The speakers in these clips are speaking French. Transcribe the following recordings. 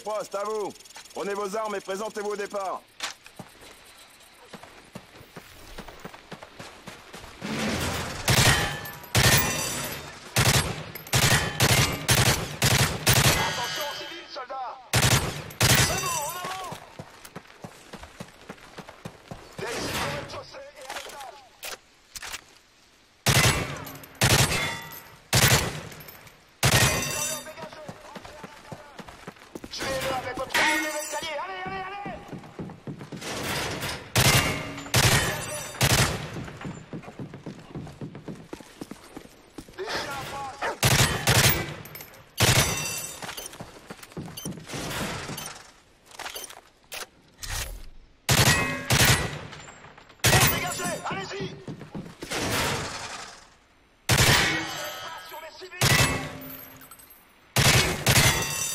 Frost, à vous. Prenez vos armes et présentez-vous au départ. Attention aux civils, soldats C'est bon, en avant Des cibles au rez-de-chaussée et à l'étage Extérieur dégagé Tuez-le avec votre arme d'escalier Allez, allez, allez Des chiens en face Dégagez Allez-y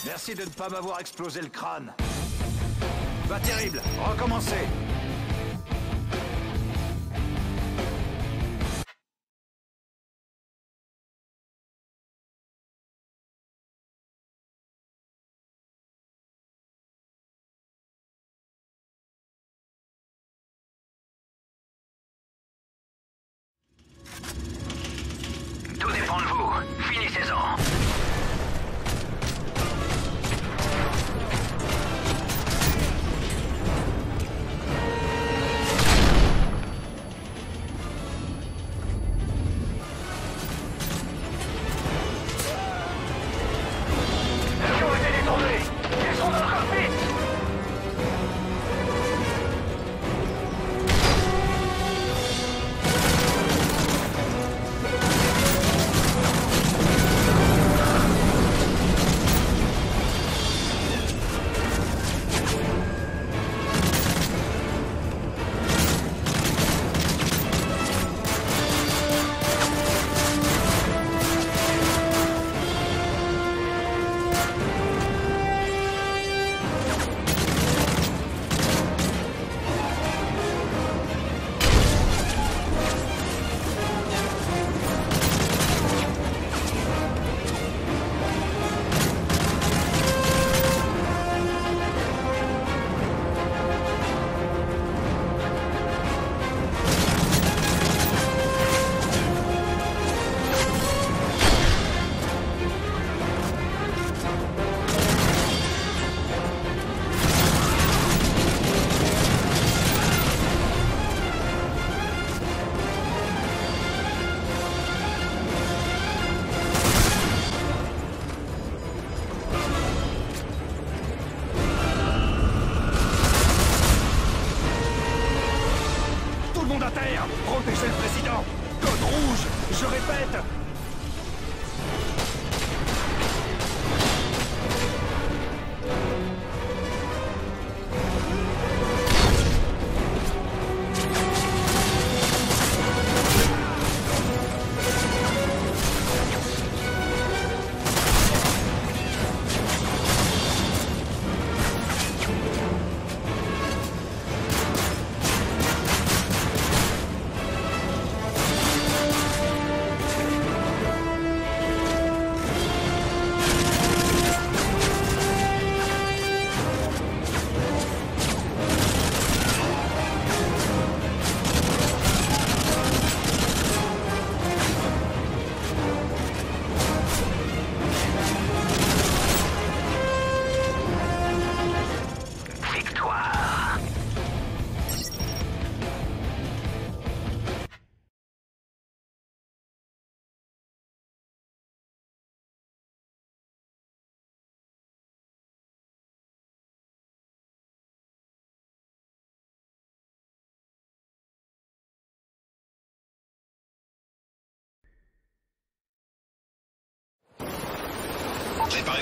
Merci de ne pas m'avoir explosé le crâne. Pas terrible. Recommencez. Les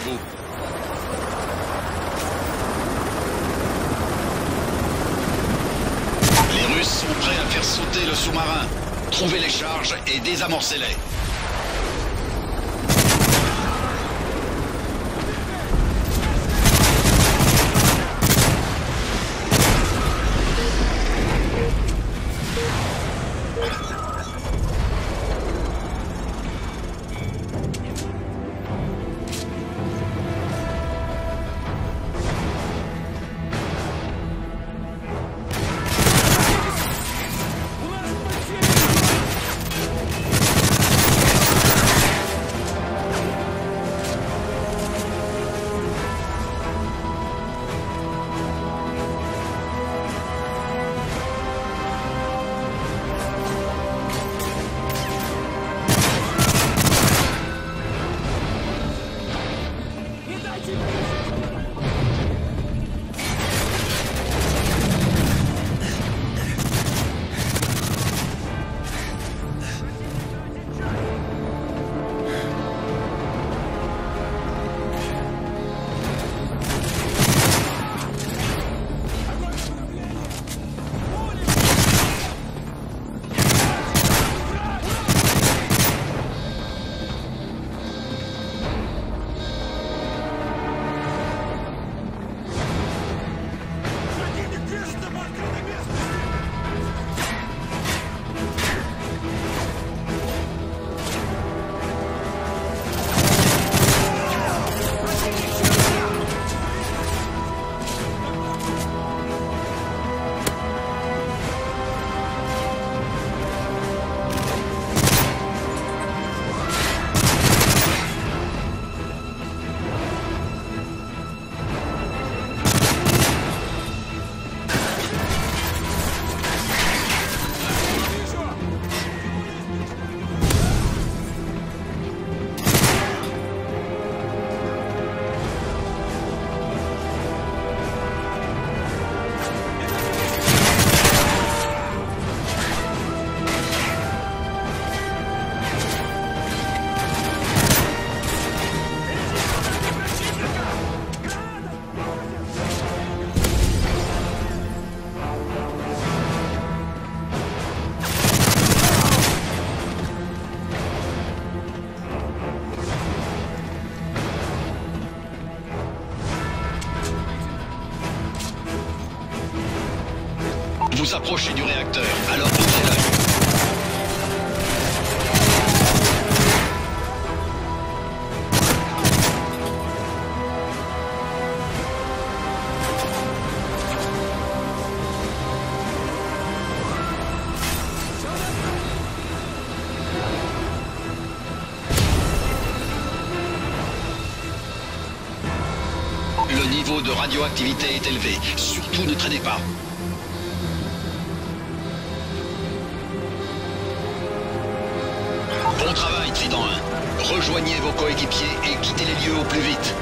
Russes sont prêts à faire sauter le sous-marin. Trouvez les charges et désamorcez-les. Vous approchez du réacteur, alors ouvrez. Le niveau de radioactivité est élevé. Surtout ne traînez pas. Rejoignez vos coéquipiers et quittez les lieux au plus vite.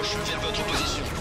Approche vers votre position.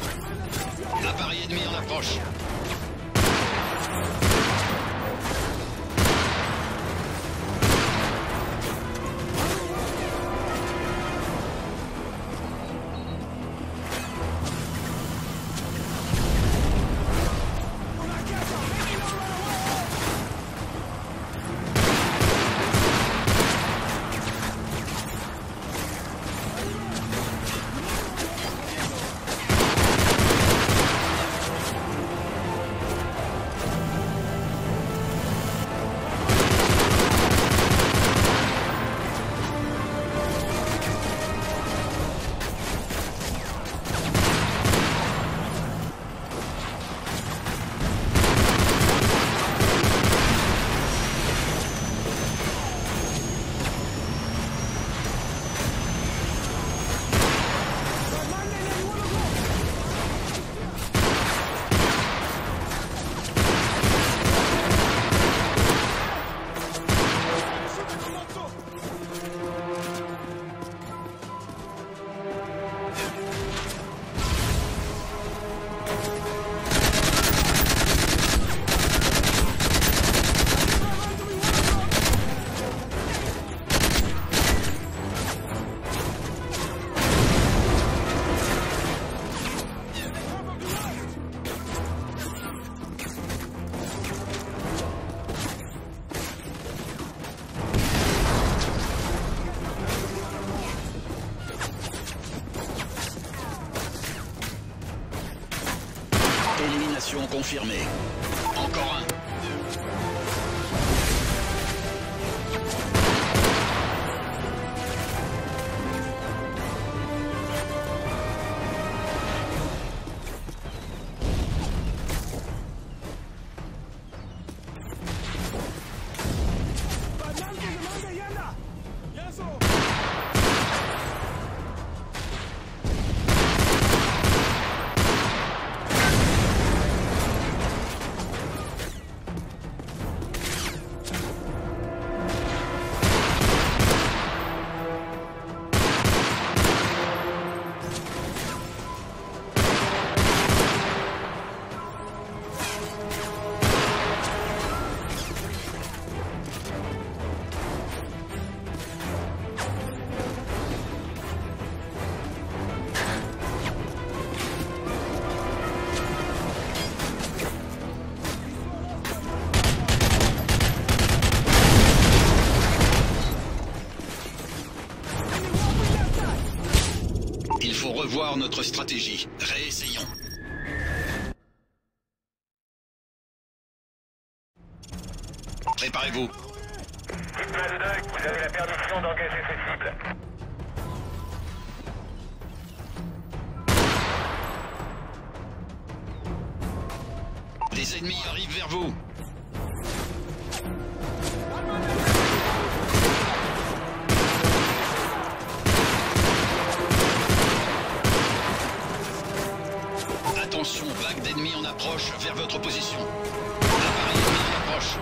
Élimination revoir notre stratégie. Réessayons. Préparez-vous. vous avez la permission d'engager ces cibles. Les ennemis arrivent vers vous. Attention, vague d'ennemis en approche vers votre position. Appareil ennemi en approche.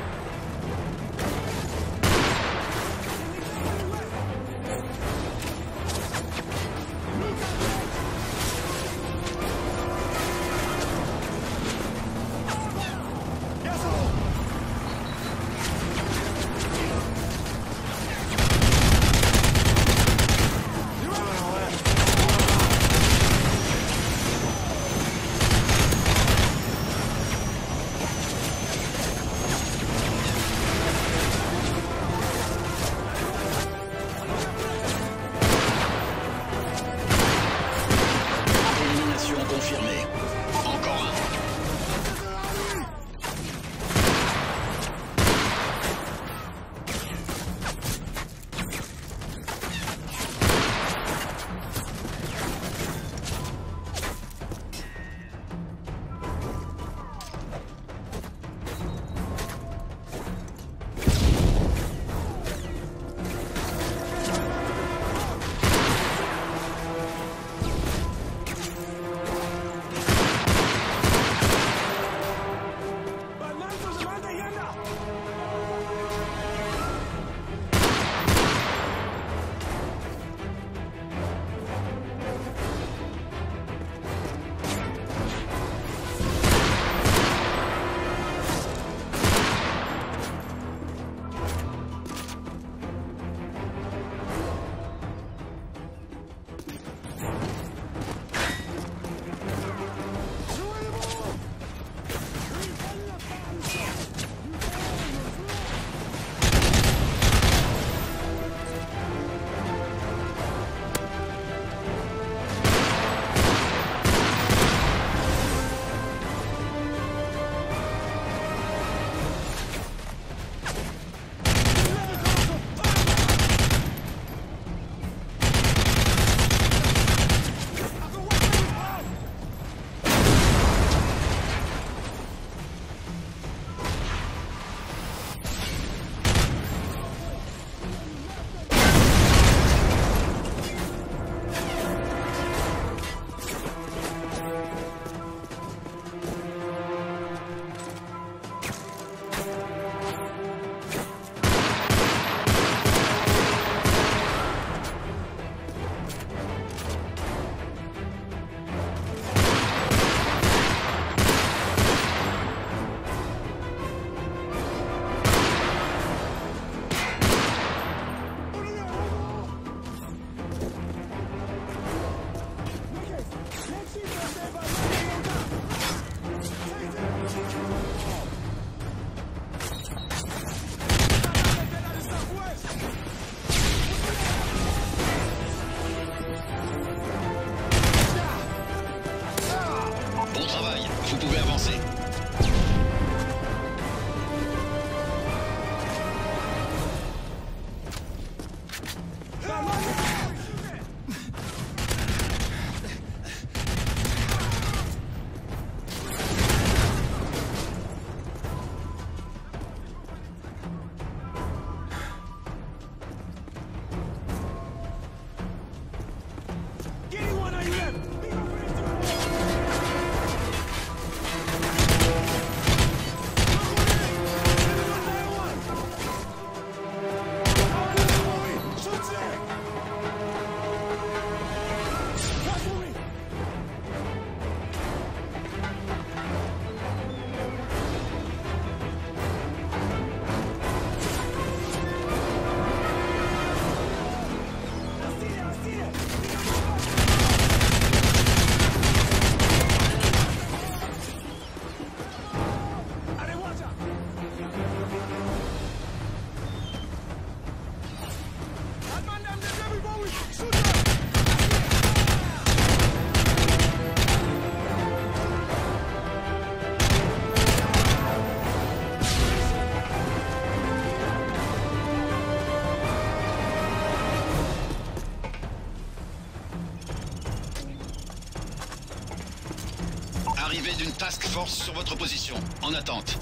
D'une task force sur votre position. En attente.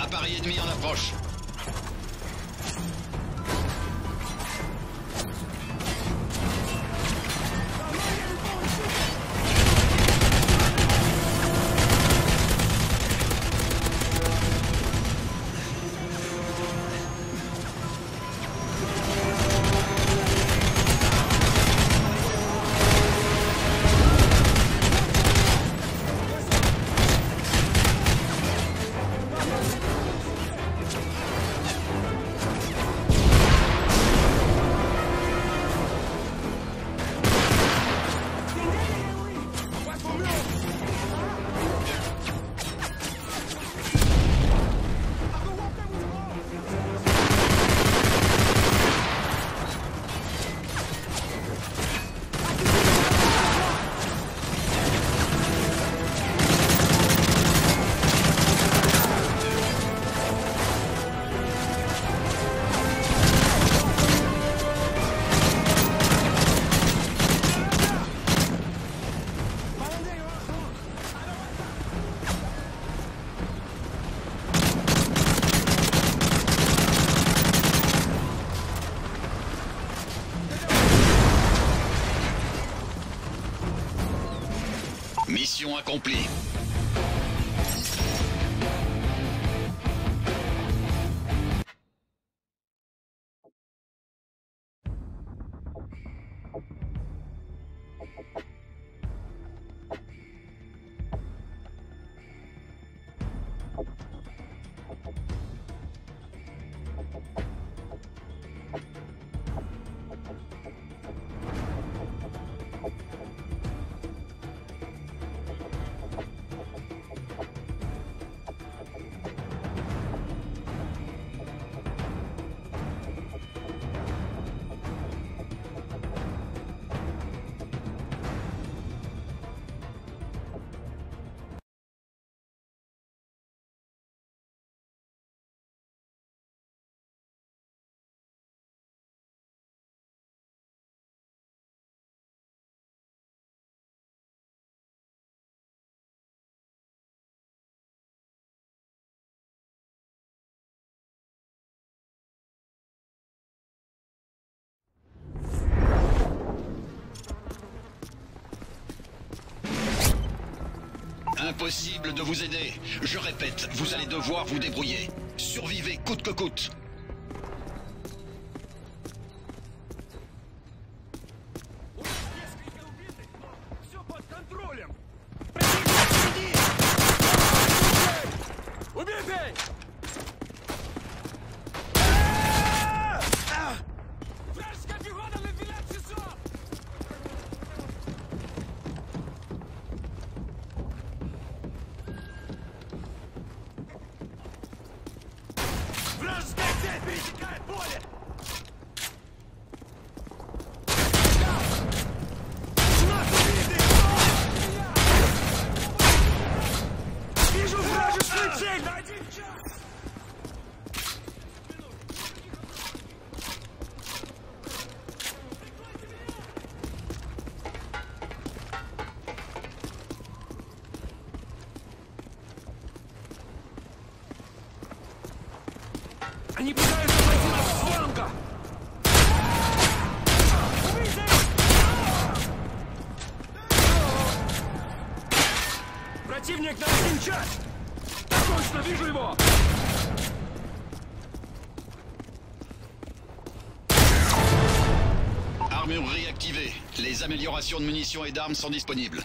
Appareil ennemi en approche. Impossible de vous aider. Je répète, vous allez devoir vous débrouiller. Survivez coûte que coûte. De munitions et d'armes sont disponibles.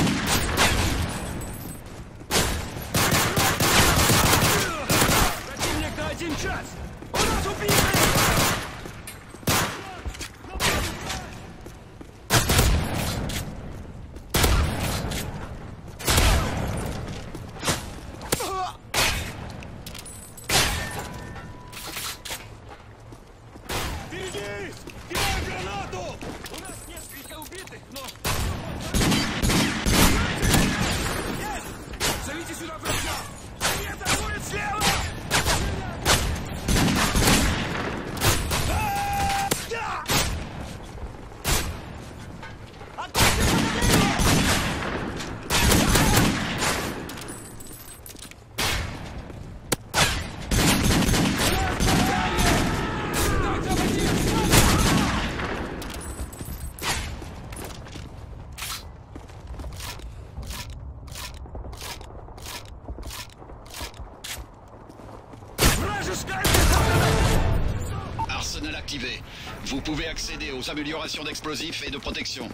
aux améliorations d'explosifs et de protection.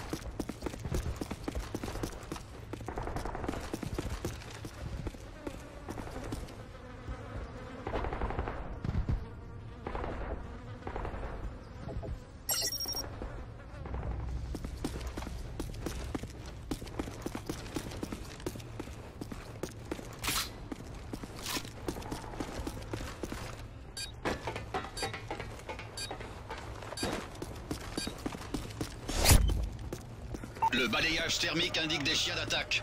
Le balayage thermique indique des chiens d'attaque.